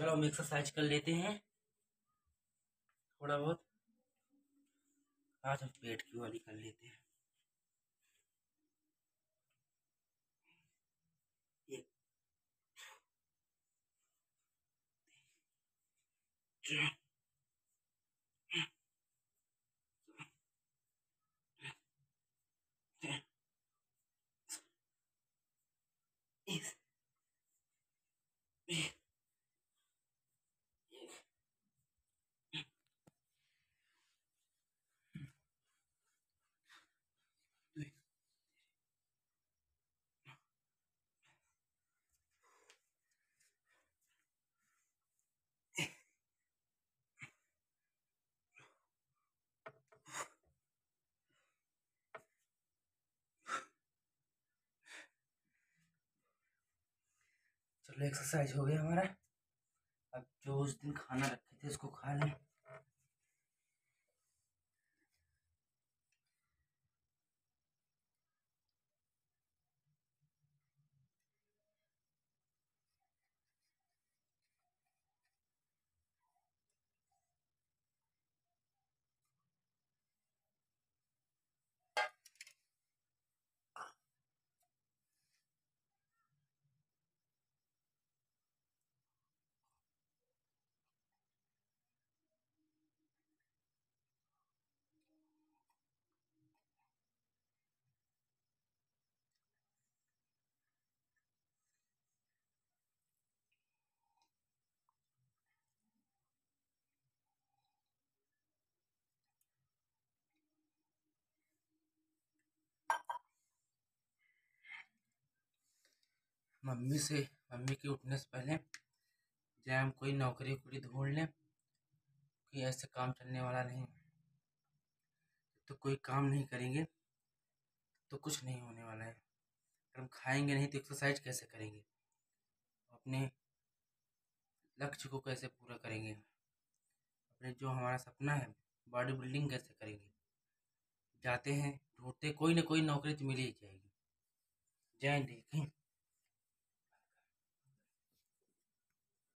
चलो हम एक्सरसाइज कर लेते हैं। थोड़ा बहुत। आज हम पेट की वाली कर लेते हैं। Yeah. चलो एक्सरसाइज हो गया हमारा। अब जो उस दिन खाना रखे थे उसको खा लें। मम्मी से, मम्मी के उठने से पहले जाए हम कोई नौकरी वोकरी ढूंढ लें कि ऐसे काम चलने वाला नहीं। तो कोई काम नहीं करेंगे तो कुछ नहीं होने वाला है। अगर हम खाएँगे नहीं तो एक्सरसाइज कैसे करेंगे? अपने लक्ष्य को कैसे पूरा करेंगे? अपने जो हमारा सपना है बॉडी बिल्डिंग कैसे करेंगे? जाते हैं, ढूंढते कोई ना कोई नौकरी तो मिल ही जाएगी। जय देखें